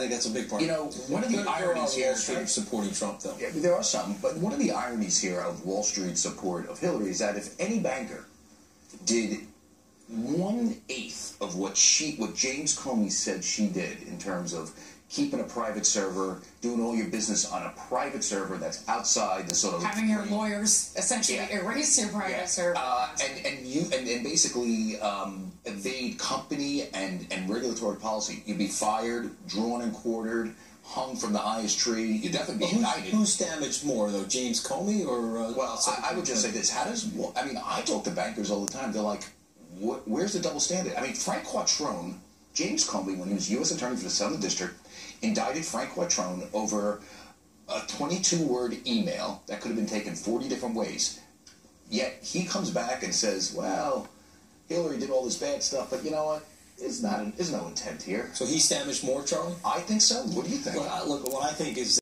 think that's a big part. You know, one of the ironies here, Wall supporting Trump, though. Yeah, there are some, but one of the ironies here of Wall Street's support of Hillary is that if any banker did one eighth of what she, what James Comey said she did in terms of keeping a private server, doing all your business on a private server that's outside the sort of Having your lawyers essentially Yeah. erase your private yeah. server. Uh, and and you and, and basically um, evade company and, and regulatory policy. You'd be fired, drawn and quartered, hung from the highest tree. You'd definitely be Who's, who's damaged more, though, James Comey or? Uh, Well, I, I would just say this: How does well, I mean? I talk to bankers all the time. They're like, what, "Where's the double standard?" I mean, Frank Quattrone, James Comey, when he was U.S. Attorney for the Southern District, indicted Frank Quattrone over a 22-word email that could have been taken 40 different ways. Yet he comes back and says, "Well, Hillary did all this bad stuff, but you know what? There's not. There's no intent here." So he's damaged more, Charlie. I think so. What do you think? Well, look, what I think is